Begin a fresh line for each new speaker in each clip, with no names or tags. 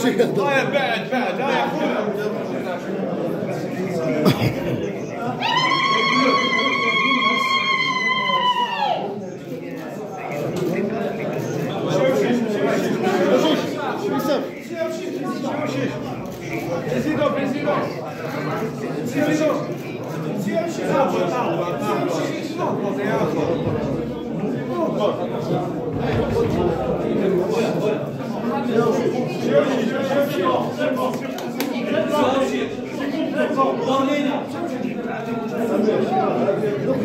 بعد بعد لا يا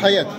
toujours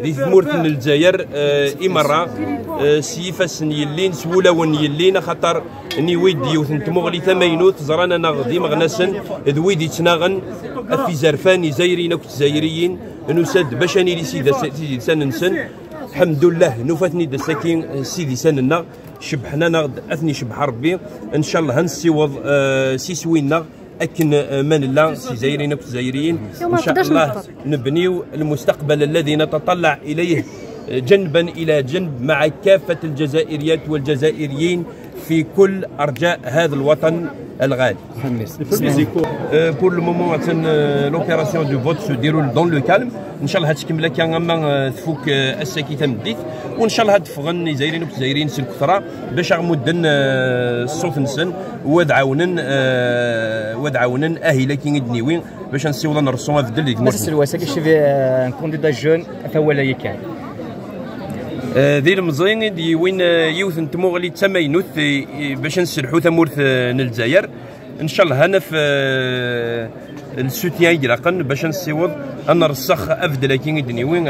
دي ثمورت من الجزائر آه إمرة آه سيفاس يلين سولا ون يلين خاطر ني ويدي يوثن تمغلي ثمينوت زرانا نغدي مغنسن ذويدي تناغن في زرفاني زايرين وكت زايريين نسد باش اني لي سيدي سننسن. الحمد لله نوفاتني دا ساكين سيدي سننا شبحنا نغد أثني شبح ربي. إن شاء الله هنسيوض آه سيسوينا اكن آه، من زايرين وكت زايرين إن شاء الله. نبنيو المستقبل الذي نتطلع إليه جنبا إلى جنب مع كافة الجزائريات والجزائريين. في كل أرجاء هذا الوطن الغالي. بور لو مومون لوبيراسيون دو فوت سو ديرول دون لو كالم ان شاء الله هتكمل كان اما تفوك الساكي تمديت. وان شاء الله هتفغن الجزائريين والجزائريين سن كثرة باش غمدن الصوت نسن ودعاونن ودعاونن أهلا كي ندنيوين باش نسيوضا نرسو في دل
بس السلواسة كي شوفي ان كونديدا جون فولا يكان
ذي المزين دي وين يوث نتموغلي تماينوث باش نسلحو ثمورث الجزائر إن شاء الله هنا في السوتيان يقرقن باش نسيوض. ان رسخ افدل كي ندني وين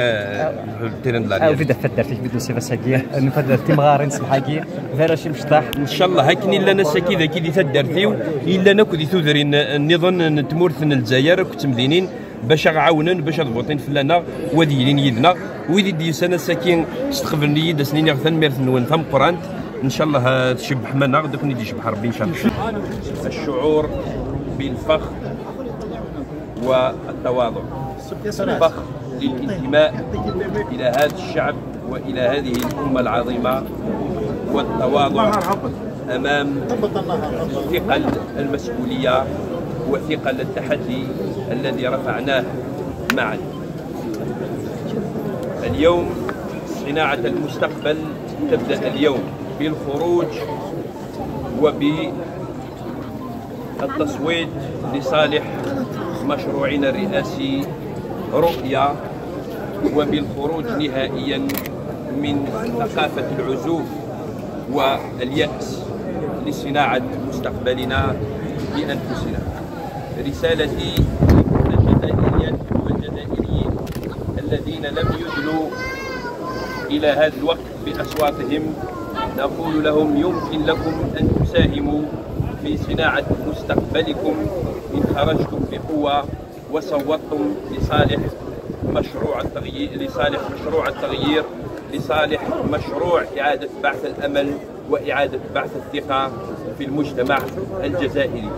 تيرن
أو
دلاريا
في دفت درتي بدو سيفا ساكيا نفدر تيمغارين سمحاكي فيرا شي مشطاح.
إن شاء الله. هاكني إلا ناس كي دي تدرتيو إلا ناكو دي تودرين نظن نتمورث الجزائر كنت مدينين. باش عاونن باش ضبطين فلانا وديلين يدنا. ويدي دي سنة ساكين استقبلني يد سنين يغثن ميرث نون ثم قرانت إن شاء الله تشبح منا غدا كون يدي يشبح ربي إن شاء الله. الشعور بالفخر والتواضع. الفخر للانتماء إلى هذا الشعب وإلى هذه الأمة العظيمة والتواضع أمام ثقل المسؤولية وثقل التحدي الذي رفعناه معا. اليوم صناعة المستقبل تبدأ اليوم بالخروج وبالتصويت لصالح مشروعنا الرئاسي رؤيا وبالخروج نهائيا من ثقافة العزوف واليأس لصناعة مستقبلنا بأنفسنا. رسالتي للجزائريات والجزائريين الذين لم يدلوا إلى هذا الوقت بأصواتهم. نقول لهم يمكن لكم أن تساهموا في صناعة مستقبلكم إن خرجتم بقوة وصوتتم لصالح مشروع التغيير لصالح مشروع التغيير لصالح مشروع إعادة بعث الأمل وإعادة بعث الثقة في المجتمع الجزائري.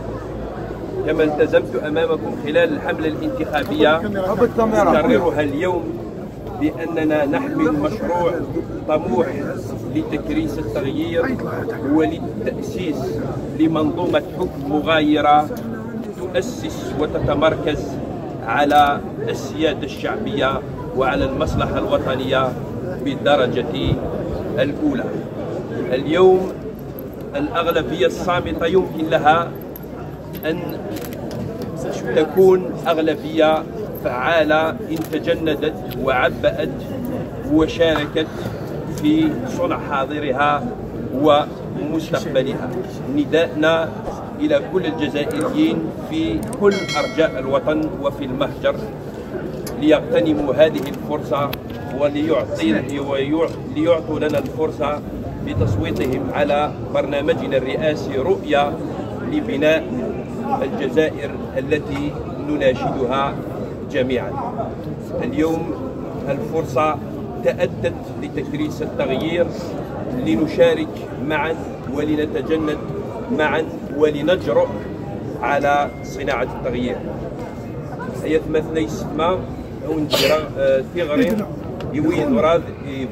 كما التزمت أمامكم خلال الحملة الانتخابية. أكررها اليوم بأننا نحمل مشروع طموح لتكريس التغيير وللتأسيس لمنظومة حكم مغايرة تؤسس وتتمركز على السيادة الشعبية وعلى المصلحة الوطنية بالدرجة الأولى. اليوم الأغلبية الصامتة يمكن لها أن تكون أغلبية فعالة إن تجندت وعبأت وشاركت في صنع حاضرها ومستقبلها. نداءنا إلى كل الجزائريين في كل أرجاء الوطن وفي المهجر ليغتنموا هذه الفرصة وليعطوا لنا الفرصة بتصويتهم على برنامجنا الرئاسي رؤية لبناء الجزائر التي نناشدها جميعا. اليوم الفرصة تأتت لتكريس التغيير لنشارك معا ولنتجند معا ولنجرؤ على صناعة التغيير. هي مثلي سما ونديرا ثغرين يويد وراد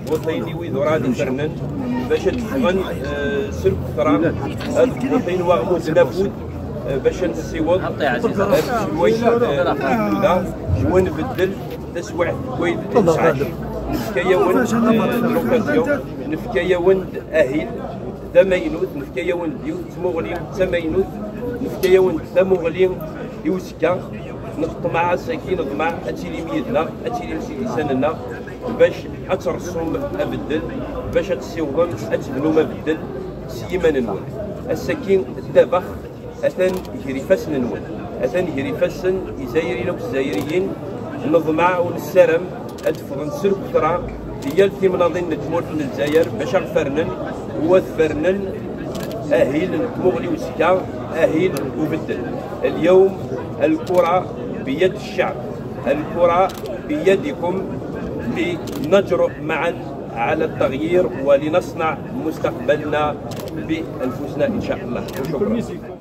بوطين يويد وراد فرنن باش تفغن سلك ثرا هاد بوطين وغموز نافود باش نسيوض شوي هذا شوي نبدل تسوع كويد نسعاش نفكايا وند لوكازيون نفكايا وند أهيل. ثمينوت نفكايا وند يوت تمغلي ثمينوت نفكايا وند ثمغلي يوسكا. نطمع ساكين نطمع أتيلي ميدنا أتيلي مسيدي سننا. باش اترسم ابدل باش تسيوضن أتبنو ما بدل سيما ننول السكين الدبخ اثن يجري فاسن نول اثن يجري فاسن يزايرين وكزايريين نظمع ونسرم. ادفغن سلك ثرا هي التي مناضين نتمول في الجزائر باش غفرنن وثفرنن أهيل مغلي وسكا أهيل وبدل. اليوم الكرة بيد الشعب. الكرة بيدكم. لنجرؤ معا على التغيير ولنصنع مستقبلنا بأنفسنا إن شاء الله. وشكرا